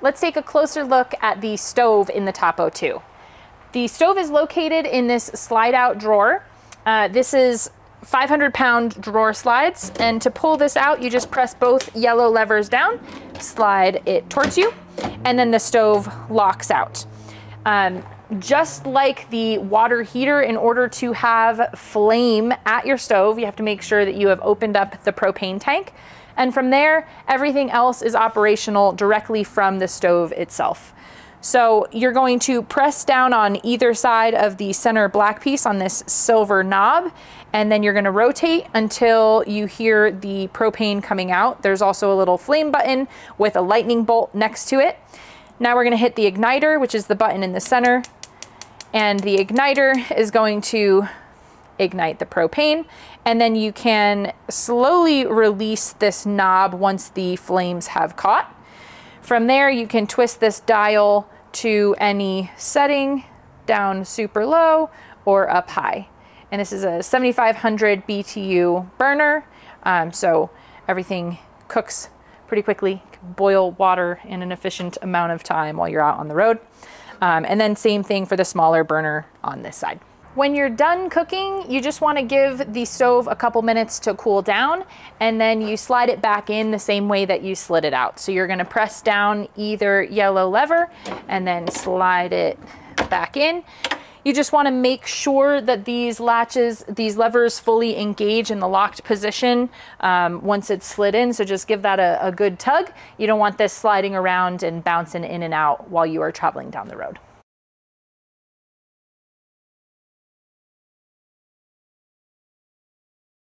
let's take a closer look at the stove in the Topo 2. The stove is located in this slide out drawer. Uh, this is 500 pound drawer slides. And to pull this out, you just press both yellow levers down, slide it towards you, and then the stove locks out. Um, just like the water heater, in order to have flame at your stove, you have to make sure that you have opened up the propane tank. And from there, everything else is operational directly from the stove itself. So you're going to press down on either side of the center black piece on this silver knob, and then you're gonna rotate until you hear the propane coming out. There's also a little flame button with a lightning bolt next to it. Now we're gonna hit the igniter, which is the button in the center, and the igniter is going to ignite the propane and then you can slowly release this knob once the flames have caught. From there, you can twist this dial to any setting, down super low or up high. And this is a 7500 BTU burner, um, so everything cooks pretty quickly, boil water in an efficient amount of time while you're out on the road. Um, and then same thing for the smaller burner on this side. When you're done cooking, you just wanna give the stove a couple minutes to cool down and then you slide it back in the same way that you slid it out. So you're gonna press down either yellow lever and then slide it back in. You just wanna make sure that these latches, these levers fully engage in the locked position um, once it's slid in. So just give that a, a good tug. You don't want this sliding around and bouncing in and out while you are traveling down the road.